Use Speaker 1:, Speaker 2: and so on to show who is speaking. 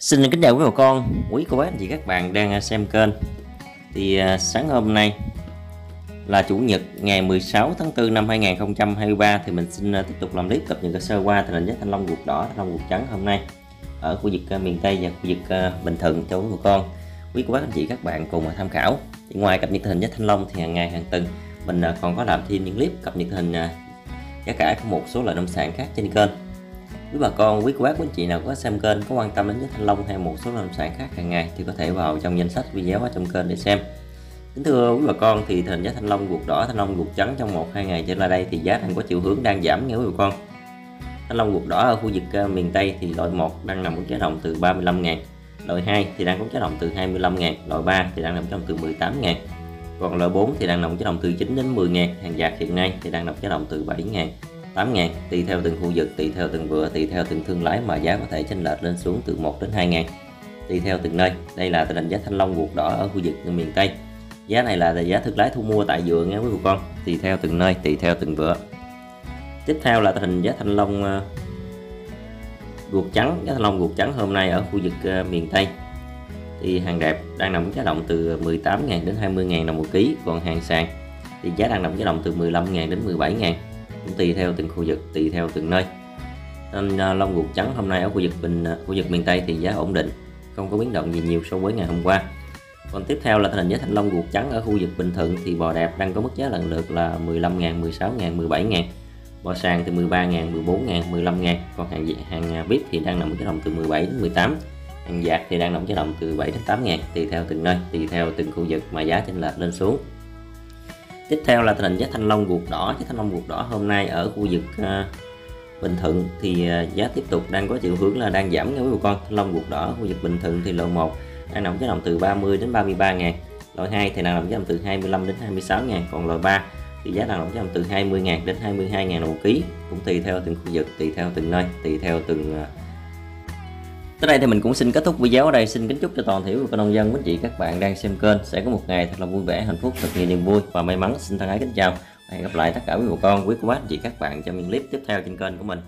Speaker 1: Xin kính chào quý bà con, quý cô bác anh chị các bạn đang à, xem kênh. Thì à, sáng hôm nay là chủ nhật ngày 16 tháng 4 năm 2023 thì mình xin à, tiếp tục làm clip cập nhật sơ qua tình hình giá thanh long ruột đỏ, thanh long ruột trắng hôm nay ở khu vực miền Tây và khu vực Bình Thuận cho quý bà con. Quý cô bác anh chị các bạn cùng tham khảo. Thì ngoài cập nhật tình hình giá thanh long thì hàng ngày hàng tuần mình còn có làm thêm những clip cập nhật tình hình giá cả của một số loại nông sản khác trên kênh quý bà con, quý cô bác, quý anh chị nào có xem kênh, có quan tâm đến giá thanh long hay một số nông sản khác hàng ngày thì có thể vào trong danh sách video ở trong kênh để xem. Kính thưa quý bà con, thì hình giá thanh long ruột đỏ, thanh long ruột trắng trong một, hai ngày trở lại đây thì giá đang có chiều hướng đang giảm nha quý bà con. Thanh long ruột đỏ ở khu vực ờ, miền Tây thì loại 1 đang nằm ở giá đồng từ 35 000 loại 2 thì đang có giá đồng từ 25 000 loại 3 thì đang nằm trong từ 18 000 còn loại 4 thì đang nằm giá đồng từ 9 đến 10 000 hàng giạc hiện nay thì đang nằm giá đồng từ 7 000 8 ngàn, tùy theo từng khu vực, tùy theo từng vựa tùy theo từng thương lái mà giá có thể chênh lệch lên xuống từ 1 đến 2 ngàn. Tùy theo từng nơi, đây là tình hình giá thanh long ruột đỏ ở khu vực miền Tây. Giá này là giá thương lái thu mua tại vựa nghe quý bà con, tùy theo từng nơi, tùy theo từng vựa tiếp theo là tình hình giá thanh long ờ, ruột trắng, giá thanh long ruột trắng hôm nay ở khu vực ờ, miền Tây. Thì hàng đẹp đang nằm giá động từ 18.000 đến 20.000 đồng một ký, còn hàng sàn thì giá đang nằm giá động từ 15.000 đến 17.000 cũng tùy theo từng khu vực tùy theo từng nơi. Nên uh, lông ruột trắng hôm nay ở khu vực bình à, khu vực miền Tây thì giá ổn định không có biến động gì nhiều so với ngày hôm qua. Còn tiếp theo là tình hình giá thanh long ruột trắng ở khu vực Bình Thuận thì bò đẹp đang có mức giá lần lượt là 15.000 16.000 17.000 bò sàn từ 13.000 14.000 15.000 còn hàng hàng à, VIP thì đang nằm ở giá đồng từ 17 đến 18 hàng dạt thì đang nằm giá đồng từ 7 đến 8.000 tùy theo từng nơi tùy theo từng khu vực mà giá chênh lệch lên xuống tiếp theo là tình hình giá thanh long ruột đỏ. Giá thanh long ruột đỏ hôm nay ở khu vực uh, Bình Thuận thì uh, giá tiếp tục đang có chiều hướng là đang giảm nha quý bà con. Thanh long ruột đỏ khu vực Bình Thuận thì loại 1 đang nằm giá đồng từ 30 đến 33 ngàn. Loại 2 thì đang nằm giá đồng từ 25 đến 26 ngàn. Còn loại 3 thì giá đang nằm giá đồng từ 20 ngàn đến 22 ngàn một ký. Cũng tùy theo từng khu vực tùy theo từng nơi tùy theo từng uh, Tới đây thì mình cũng xin kết thúc video ở đây. Xin kính chúc cho toàn thể và nông dân quý chị các bạn đang xem kênh sẽ có một ngày thật là vui vẻ, hạnh phúc, thật nhiều niềm vui và may mắn. Xin thân ái kính chào. Hẹn gặp lại tất cả quý bà con, quý cô bác chị các bạn trong những clip tiếp theo trên kênh của mình.